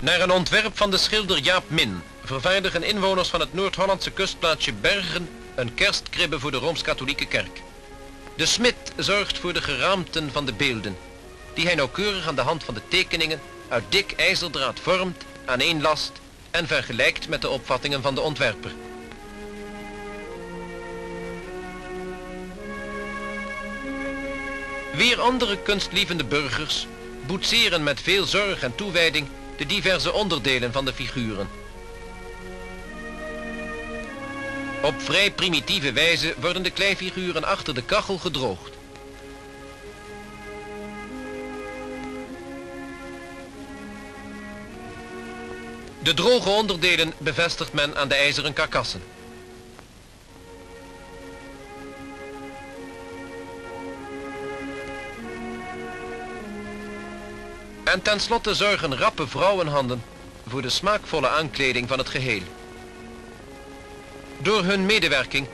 Naar een ontwerp van de schilder Jaap Min vervaardigen inwoners van het Noord-Hollandse kustplaatsje Bergen een kerstkribbe voor de Rooms-Katholieke Kerk. De smid zorgt voor de geraamten van de beelden, die hij nauwkeurig aan de hand van de tekeningen uit dik ijzerdraad vormt, aaneenlast en vergelijkt met de opvattingen van de ontwerper. Weer andere kunstlievende burgers boetseren met veel zorg en toewijding de diverse onderdelen van de figuren. Op vrij primitieve wijze worden de kleifiguren achter de kachel gedroogd. De droge onderdelen bevestigt men aan de ijzeren karkassen. En tenslotte zorgen rappe vrouwenhanden voor de smaakvolle aankleding van het geheel. Door hun medewerking